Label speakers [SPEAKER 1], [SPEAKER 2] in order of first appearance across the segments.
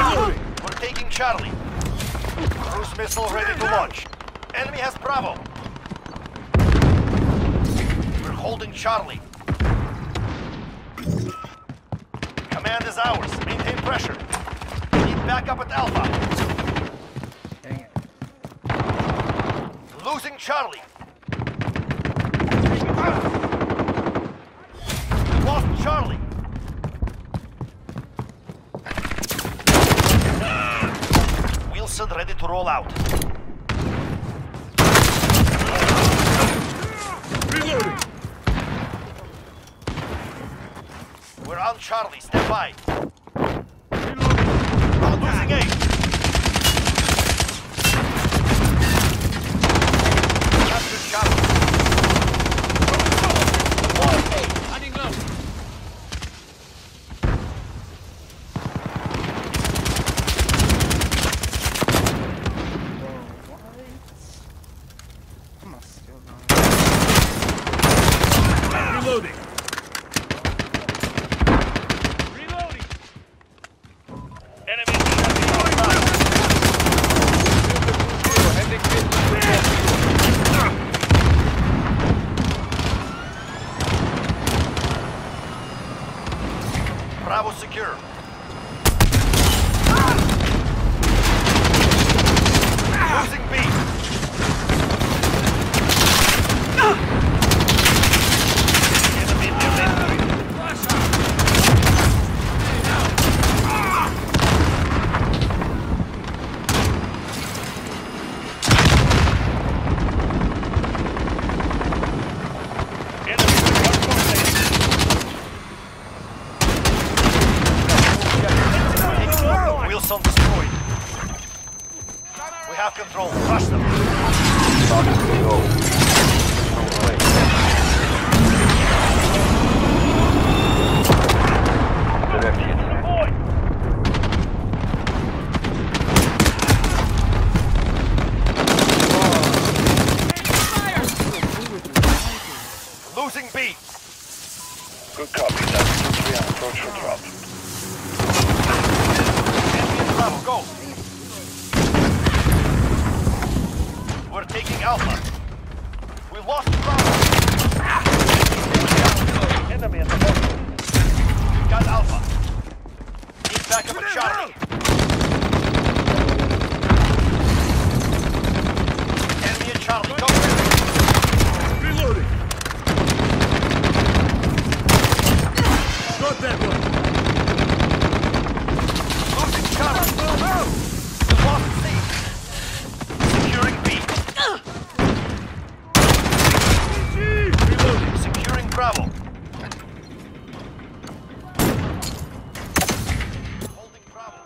[SPEAKER 1] Reloading.
[SPEAKER 2] We're taking Charlie. Cruise missile ready to launch. Enemy has Bravo. We're holding Charlie. Command is ours. Maintain pressure. We Need backup at Alpha.
[SPEAKER 3] Dang it.
[SPEAKER 2] Losing Charlie. Lost Charlie. Wheelson ready to roll out.
[SPEAKER 1] Reloading.
[SPEAKER 2] We're on Charlie. Stand by.
[SPEAKER 1] Reloading.
[SPEAKER 2] Losing A. Captured Charlie. Lost A.
[SPEAKER 1] Running low.
[SPEAKER 3] Bro, what? Come on, still going.
[SPEAKER 1] Reloading.
[SPEAKER 2] Reloading. Enemy Bravo secure. Losing B. Enemy eliminated. Wheelson destroyed. We have control. Rush them. Deploy. Losing B.
[SPEAKER 4] Good copy. That's 3 on approach for drop.
[SPEAKER 2] Enemy in Bravo, go. We're taking Alpha. We lost Bravo. Enemy in the boat. Got Alpha. Need backup at Charlie. Enemy at Charlie, go.
[SPEAKER 1] Reloading. Got that one.
[SPEAKER 2] Losing Charlie. We lost C. Securing B.
[SPEAKER 1] Reloading.
[SPEAKER 2] Securing Bravo. Holding Bravo.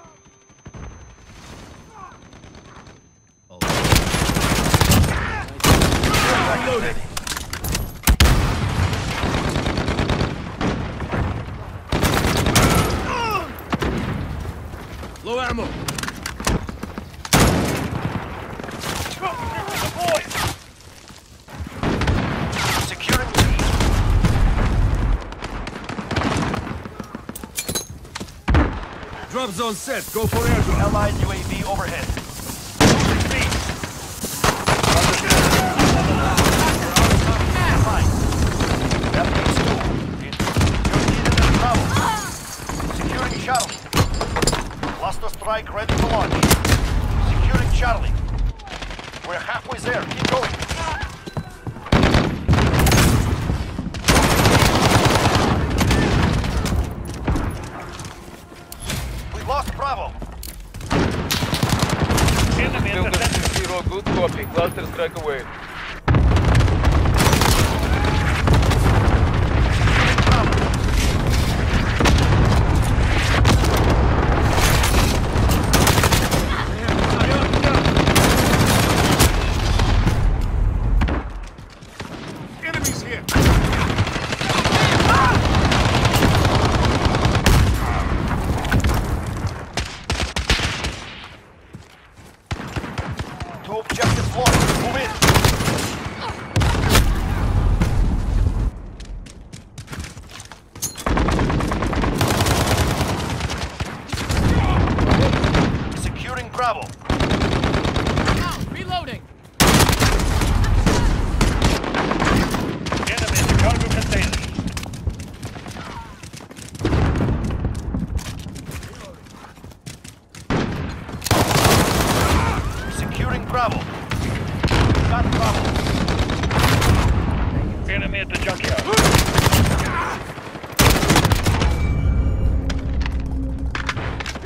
[SPEAKER 1] Reloading. Low ammo. Drop zone set. Go for airdrop.
[SPEAKER 2] Allied UAV overhead. Objective lost.
[SPEAKER 4] Move in.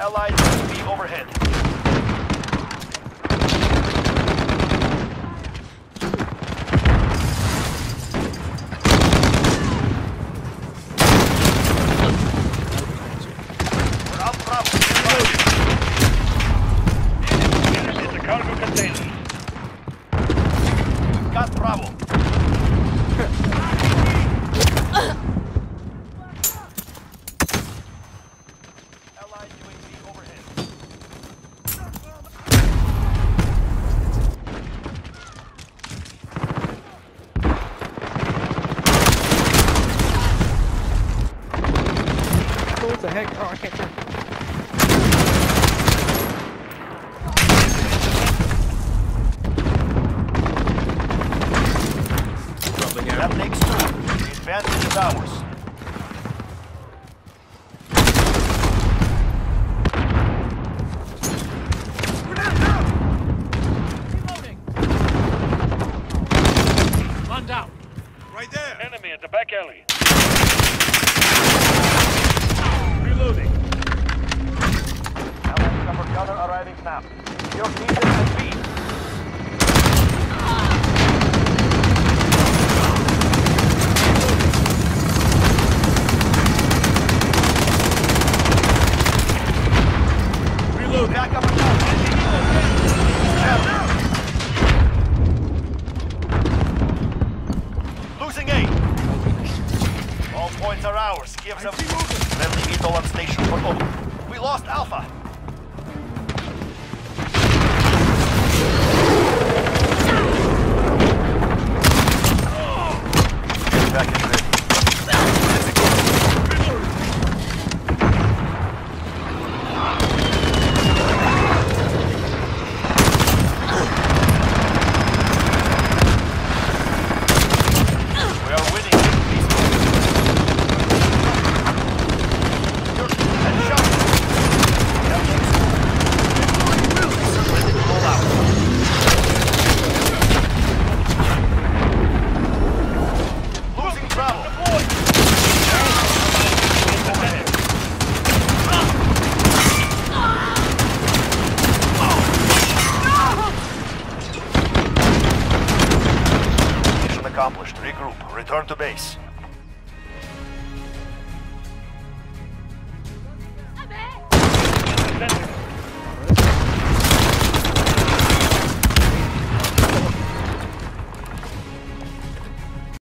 [SPEAKER 2] Allied UAV overhead. We're out Bravo.
[SPEAKER 4] Enemy at the cargo container.
[SPEAKER 2] Got Bravo. Allied UAV overhead.
[SPEAKER 3] What the heck? Oh, I can't turn.
[SPEAKER 1] Dropping
[SPEAKER 2] That
[SPEAKER 1] out.
[SPEAKER 2] makes two. The advantage is ours.
[SPEAKER 5] Reloading. One down.
[SPEAKER 1] Right there.
[SPEAKER 4] Enemy at the back alley.
[SPEAKER 1] Reloading.
[SPEAKER 2] Allied cover gunner arriving now. Your team is at B.
[SPEAKER 1] Reloading.
[SPEAKER 2] Back up and down. Losing A. All points are ours. Give them. Friendly vehicle on station for O. We lost Alpha. Back is ready. We are winning. You're headshot. Ready to roll out. Losing Bravo. Mission accomplished. Regroup. Return to base.